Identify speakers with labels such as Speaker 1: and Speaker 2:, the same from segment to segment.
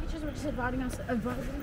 Speaker 1: Teachers were just advising us, advising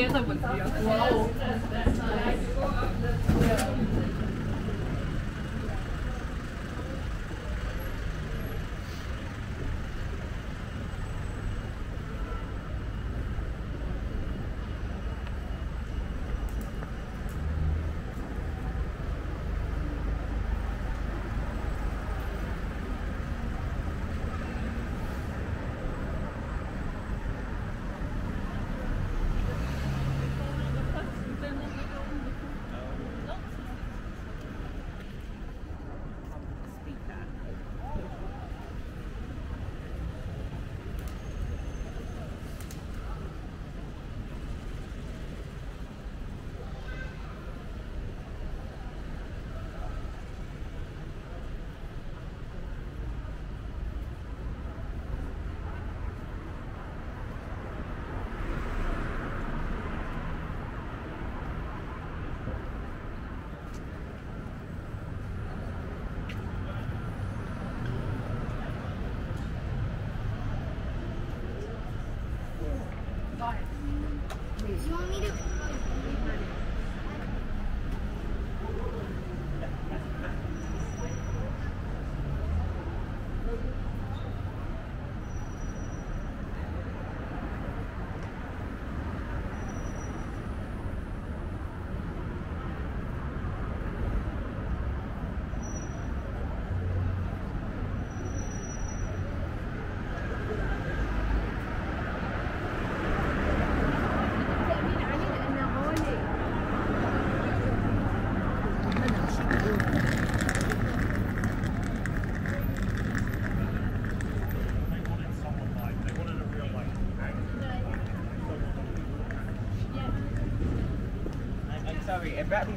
Speaker 2: you sit
Speaker 3: I'm sorry,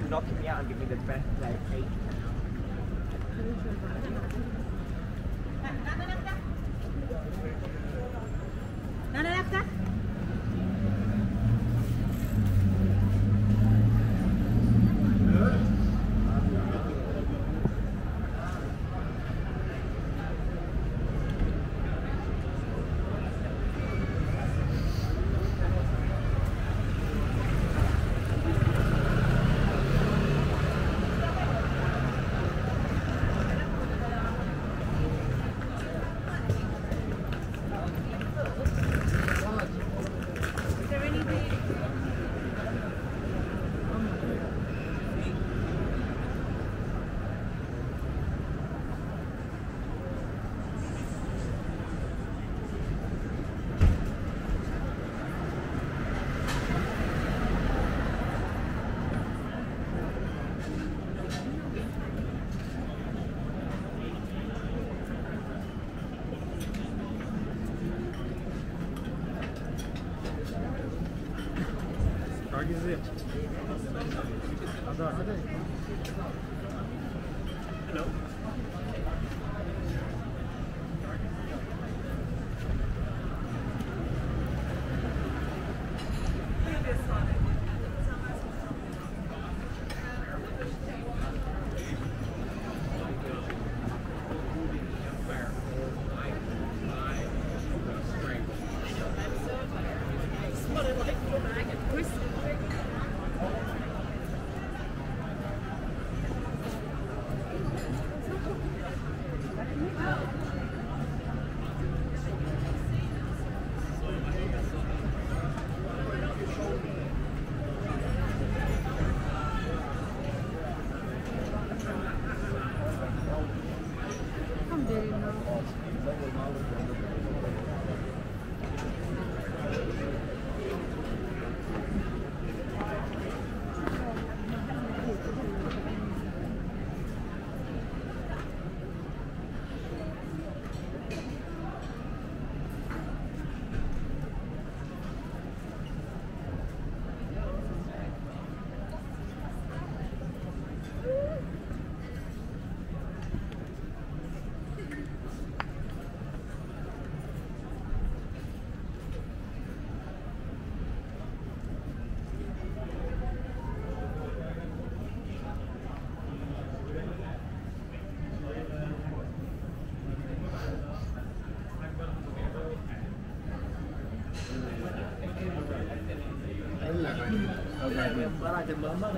Speaker 3: And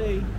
Speaker 4: see.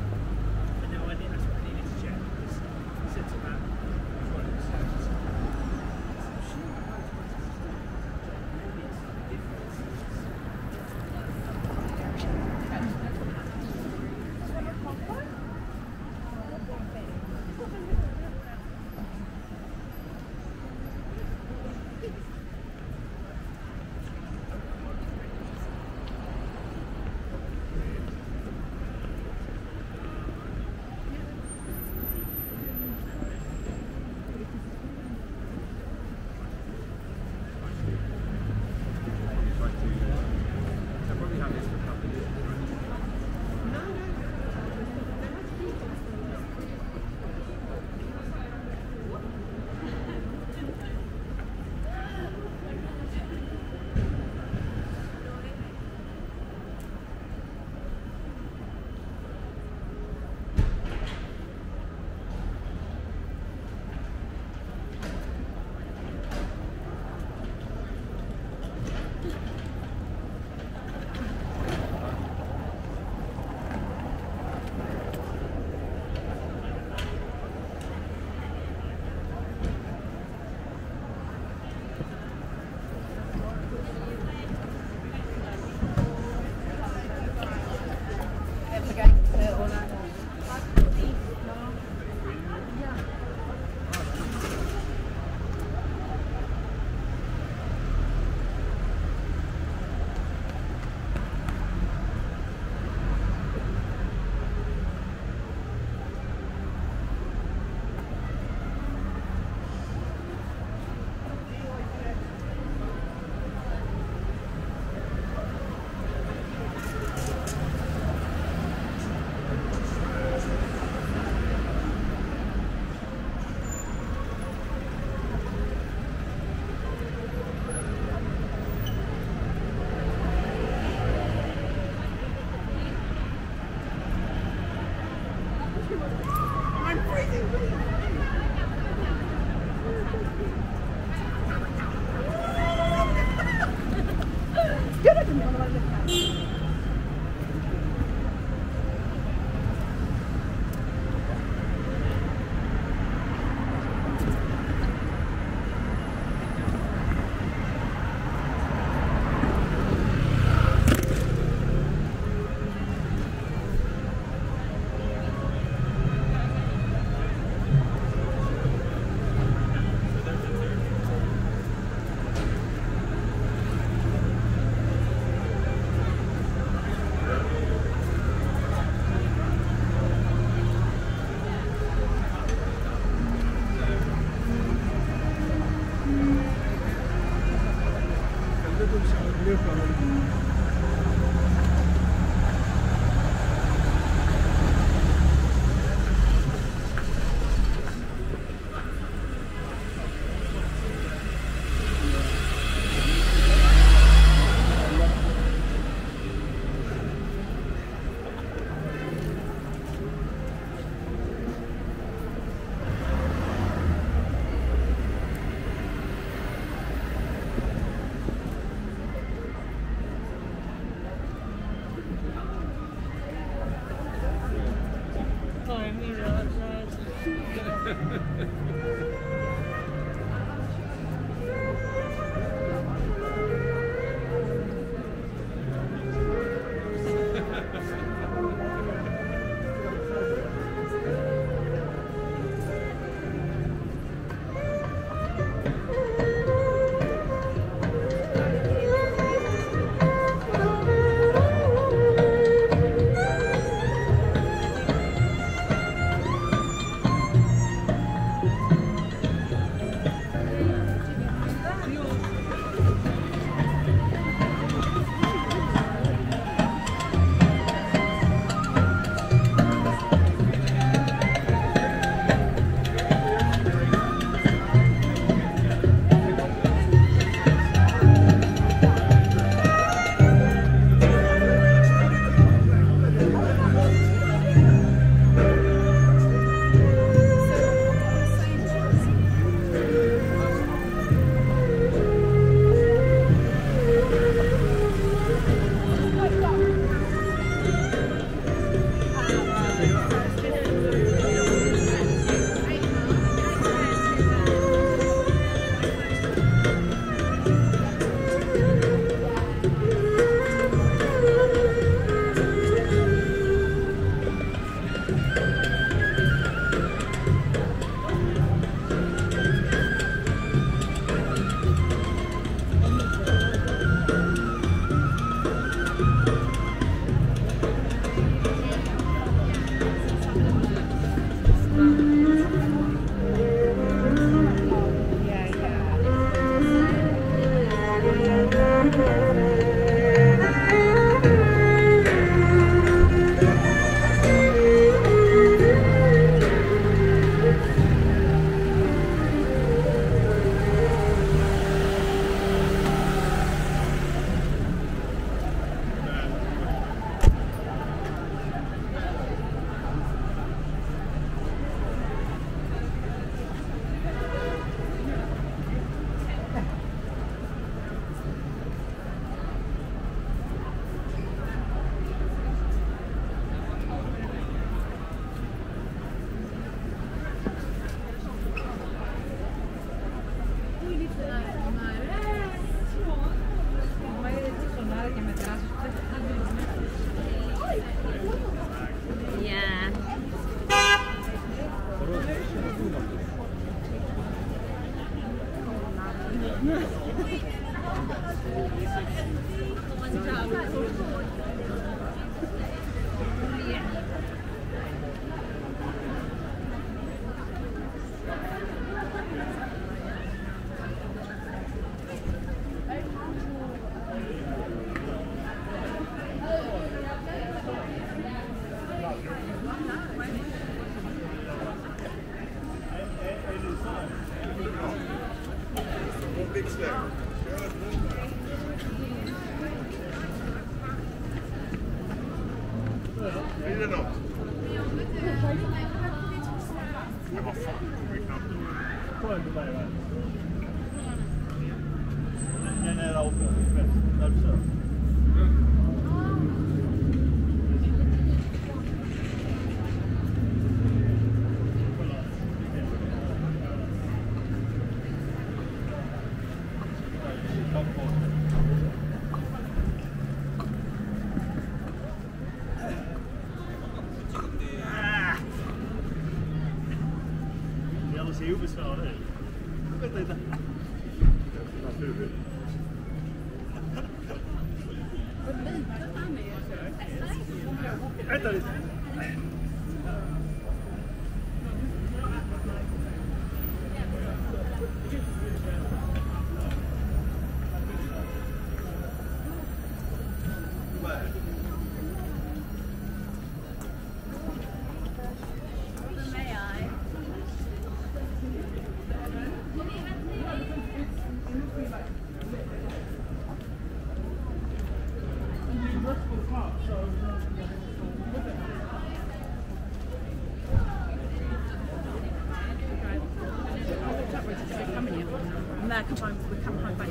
Speaker 4: And there, come home, we come home back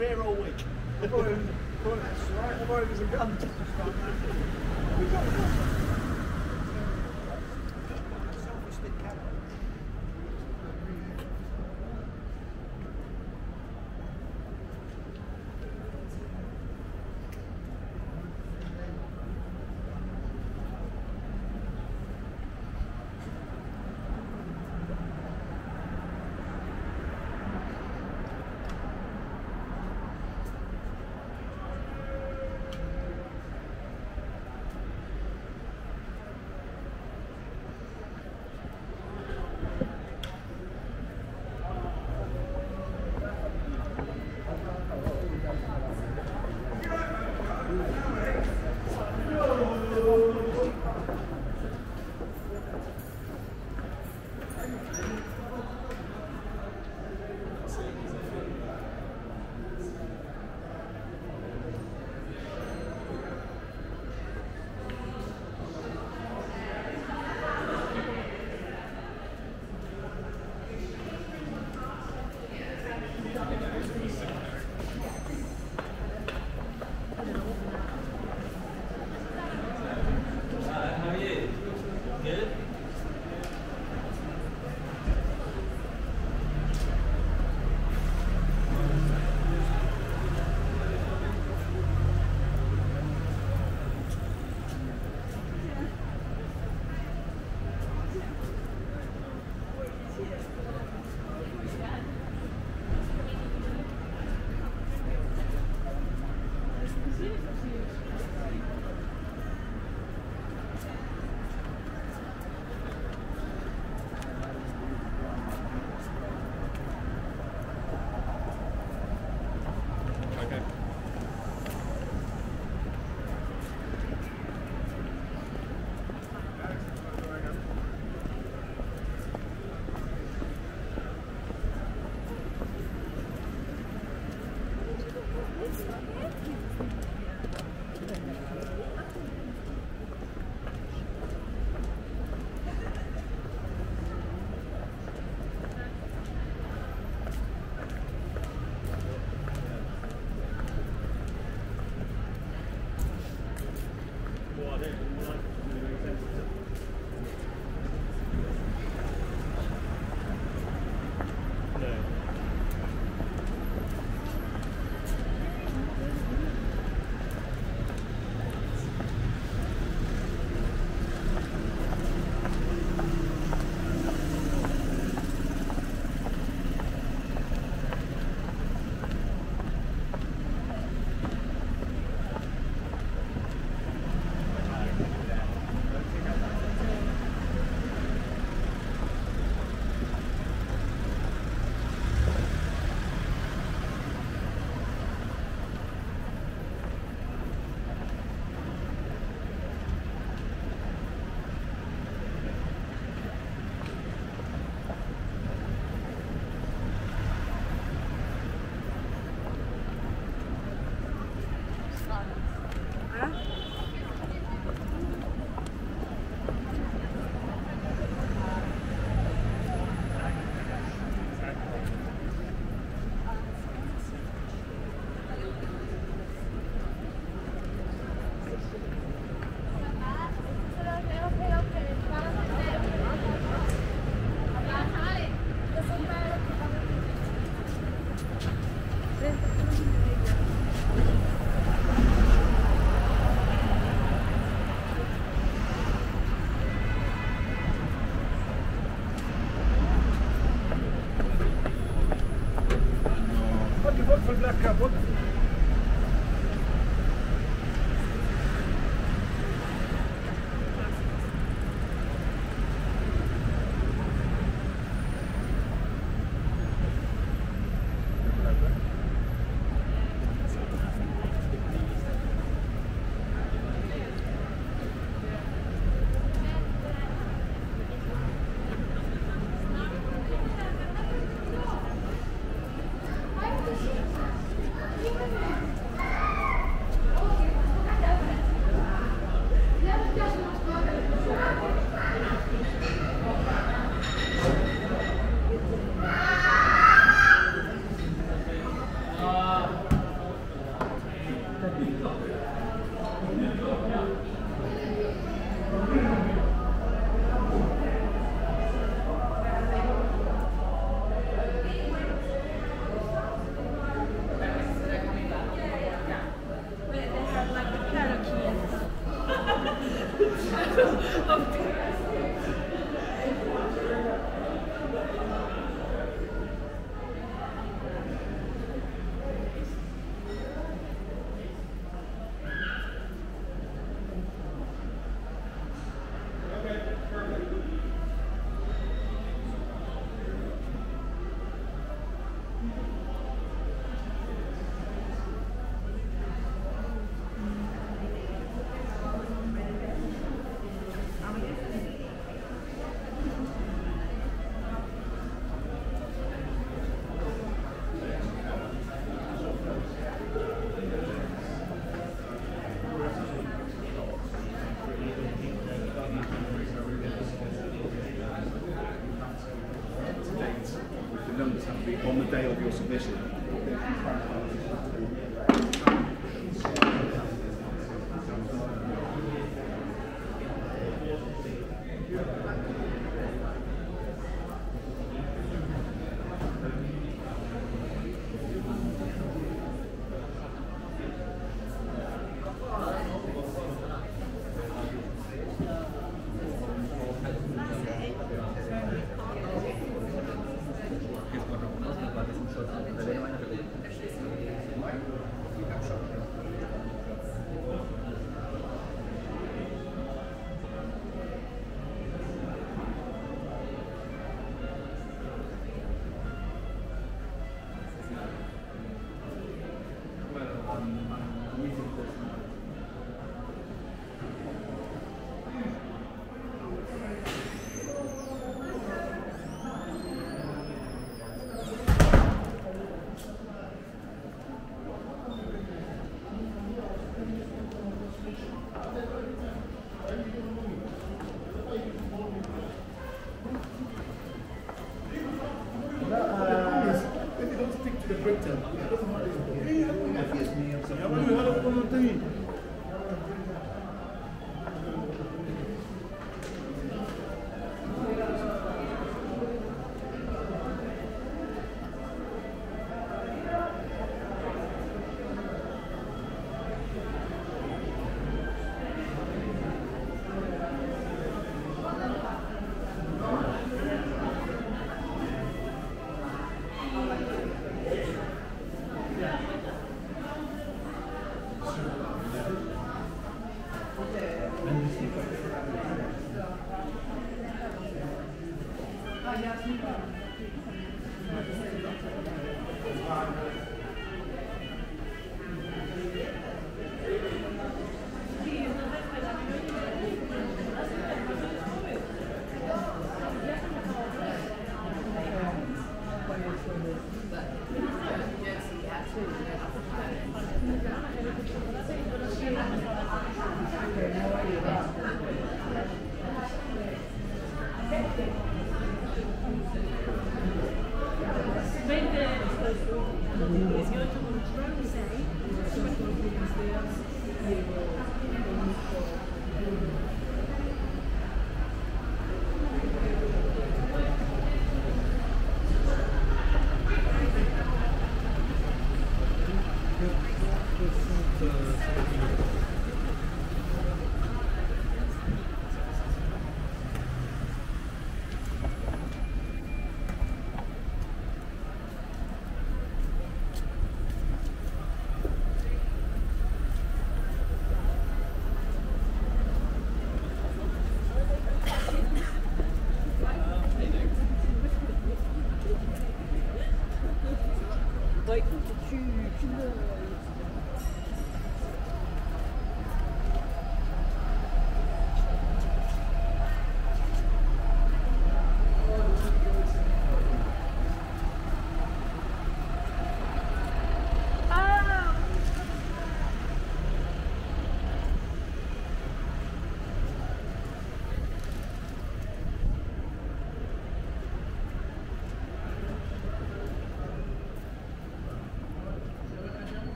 Speaker 5: Here all week.
Speaker 4: I thought it was a gun.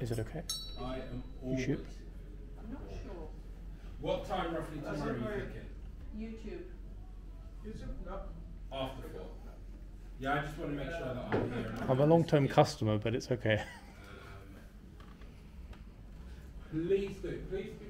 Speaker 6: Is it okay?
Speaker 7: I am
Speaker 6: YouTube.
Speaker 2: I'm not sure.
Speaker 7: What time roughly tomorrow are you thinking?
Speaker 2: YouTube.
Speaker 7: After four. Yeah, I just want to make sure that I'm here. and
Speaker 6: I'm a long term customer, but it's okay.
Speaker 7: Um, please do. Please give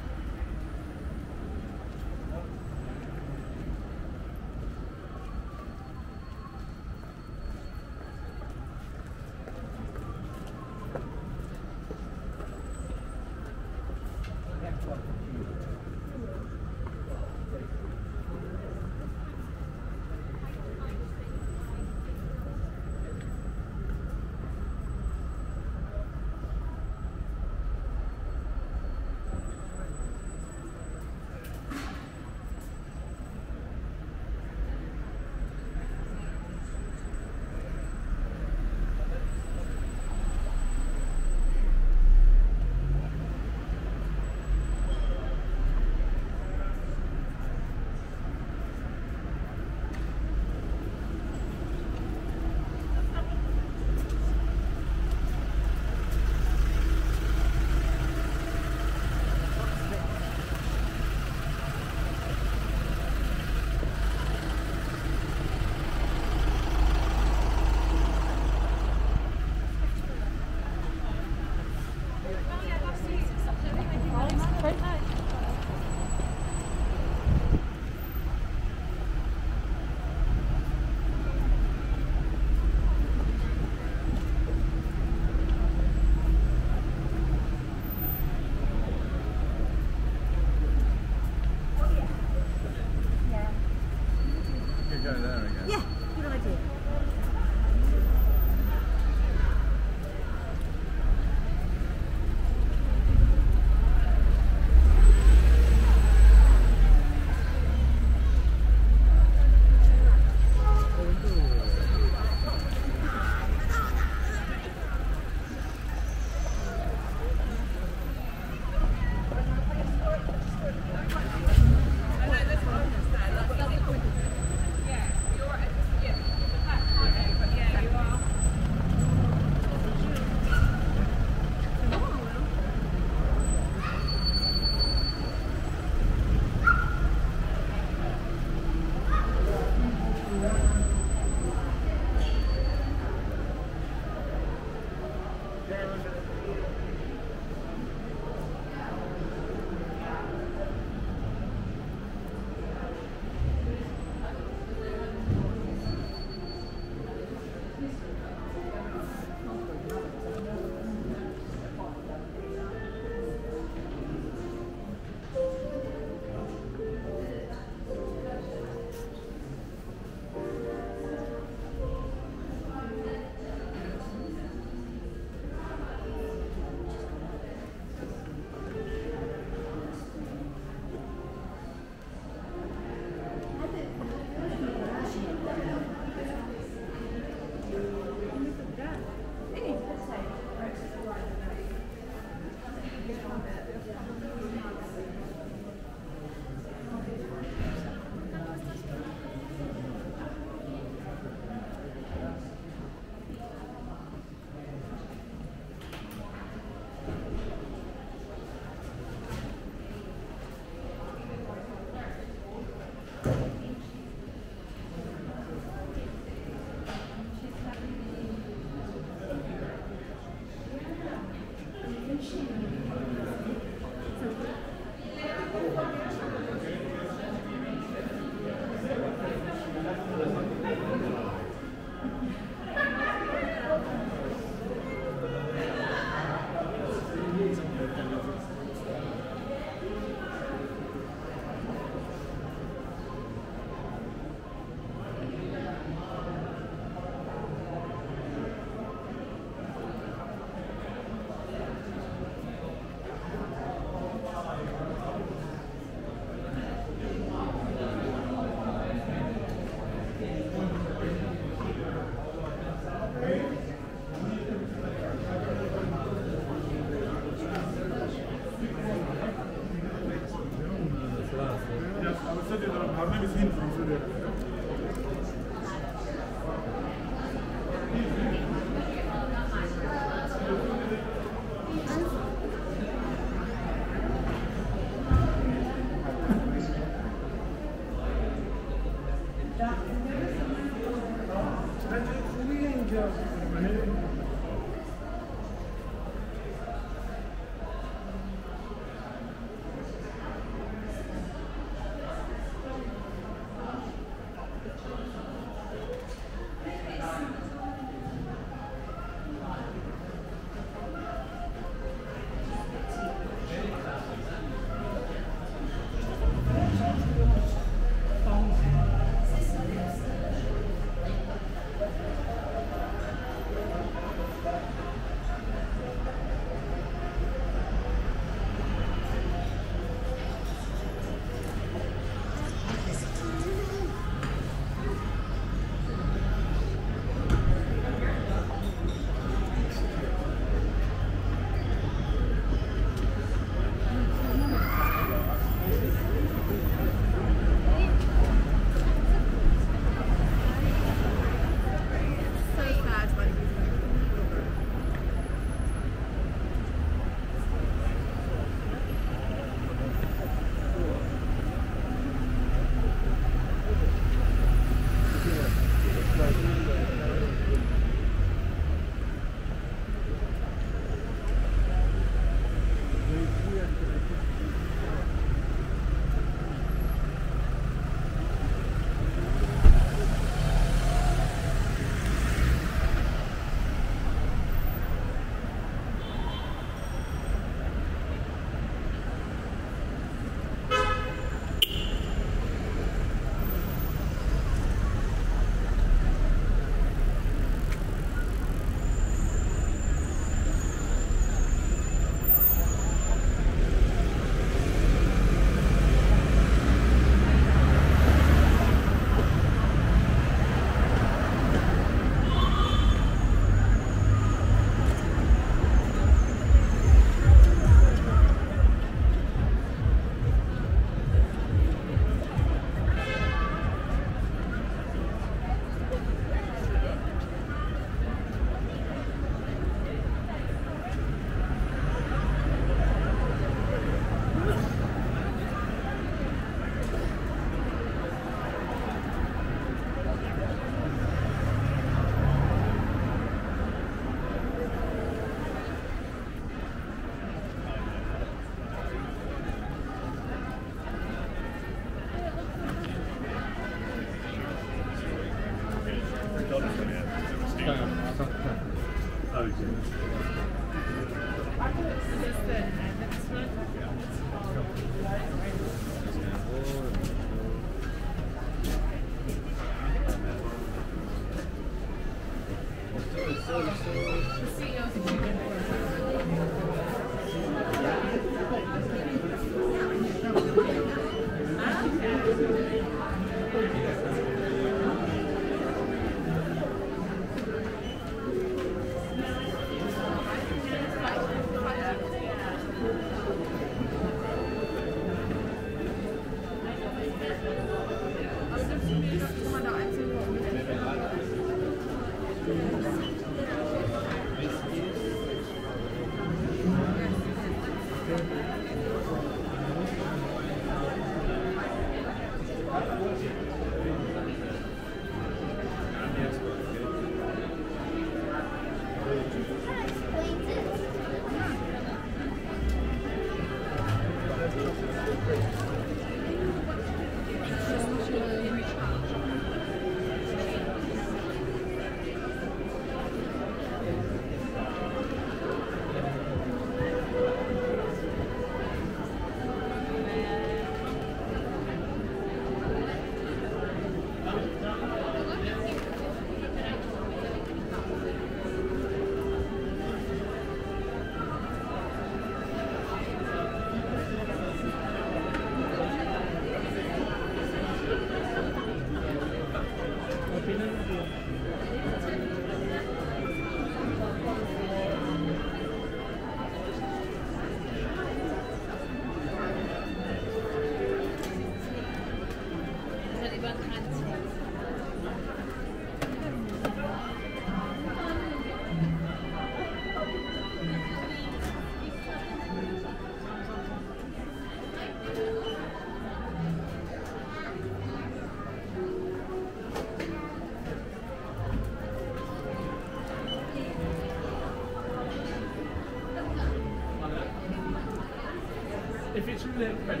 Speaker 4: the,
Speaker 6: the